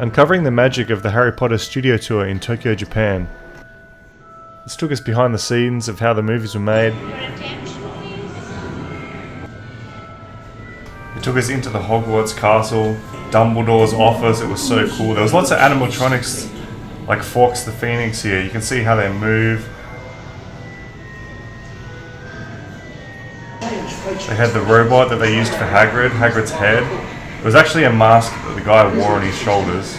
uncovering the magic of the Harry Potter studio tour in Tokyo, Japan. This took us behind the scenes of how the movies were made. It took us into the Hogwarts castle, Dumbledore's office, it was so cool. There was lots of animatronics like Fawkes the Phoenix here. You can see how they move. They had the robot that they used for Hagrid, Hagrid's head. It was actually a mask that the guy wore on his shoulders.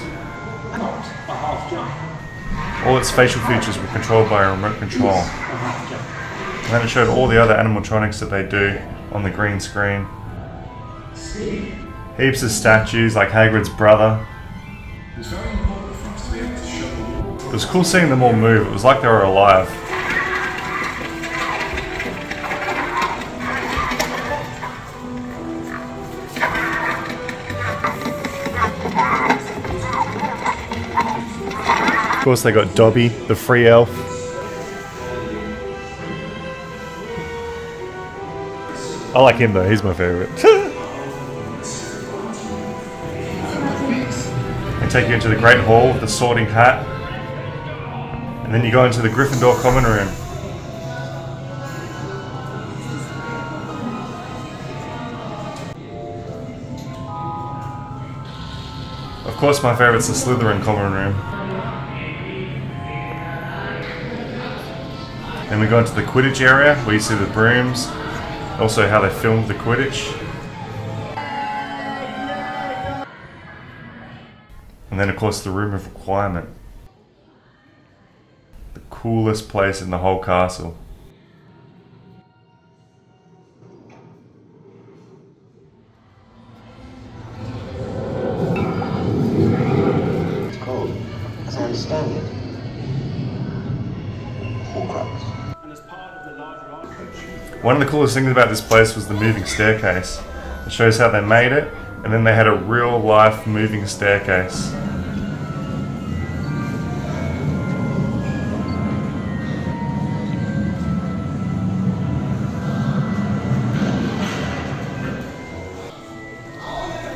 All its facial features were controlled by a remote control. And then it showed all the other animatronics that they do on the green screen. Heaps of statues like Hagrid's brother. It was cool seeing them all move. It was like they were alive. Of course, they got Dobby, the free elf. I like him though, he's my favourite. they take you into the Great Hall with the sorting hat. And then you go into the Gryffindor common room. Of course, my favourite's the Slytherin common room. Then we go into the Quidditch area where you see the brooms, also how they filmed the Quidditch. And then of course the Room of Requirement. The coolest place in the whole castle. It's called, as I understand it, Horcrux. One of the coolest things about this place was the moving staircase. It shows how they made it, and then they had a real life moving staircase.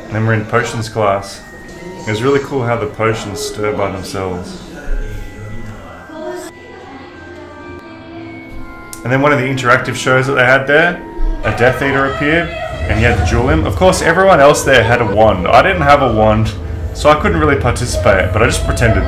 And then we're in potions class. It was really cool how the potions stir by themselves. And then one of the interactive shows that they had there, a Death Eater appeared, and you had to duel him. Of course, everyone else there had a wand. I didn't have a wand, so I couldn't really participate, but I just pretended.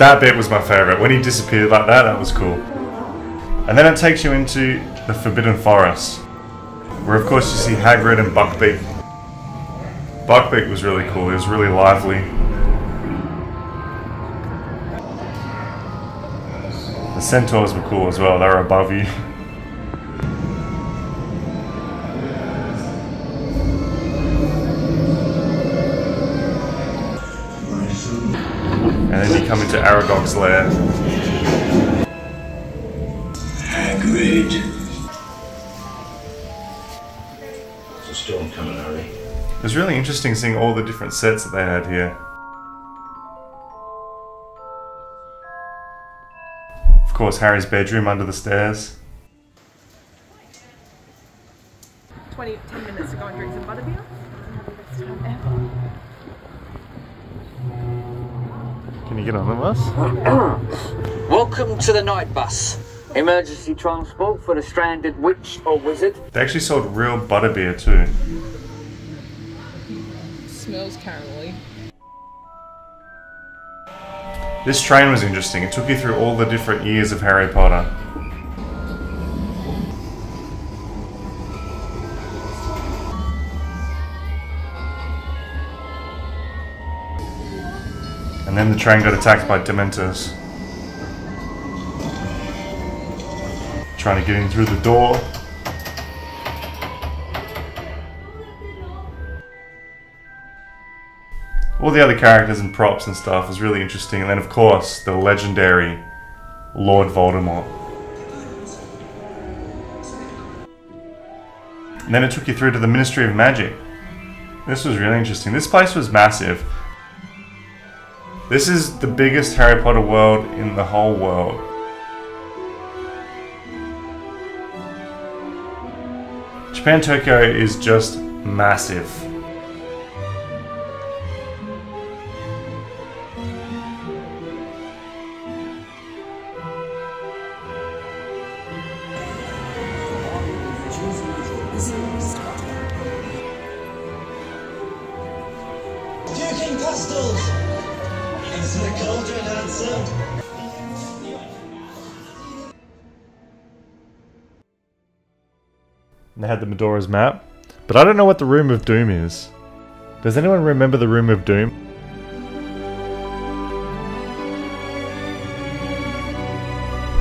That bit was my favourite. When he disappeared like that, that was cool. And then it takes you into the Forbidden Forest, where of course you see Hagrid and Buckbeak. Buckbeak was really cool. He was really lively. The centaurs were cool as well. They were above you. come into Aragog's lair. Hagrid. There's a storm coming, Harry. It was really interesting seeing all the different sets that they had here. Of course, Harry's bedroom under the stairs. 20, 10 minutes to go and drink you get on the bus? Welcome to the Knight Bus. Emergency transport for the stranded witch or wizard. They actually sold real butterbeer too. Smells caramelly. This train was interesting. It took you through all the different years of Harry Potter. then the train got attacked by Dementors. Trying to get in through the door. All the other characters and props and stuff was really interesting. And then, of course, the legendary Lord Voldemort. And then it took you through to the Ministry of Magic. This was really interesting. This place was massive. This is the biggest Harry Potter world in the whole world. Japan Tokyo is just massive. Puking Pastilles! And they had the Marauder's map. But I don't know what the Room of Doom is. Does anyone remember the Room of Doom?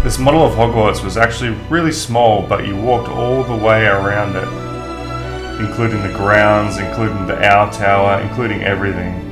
This model of Hogwarts was actually really small, but you walked all the way around it, including the grounds, including the Owl Tower, including everything.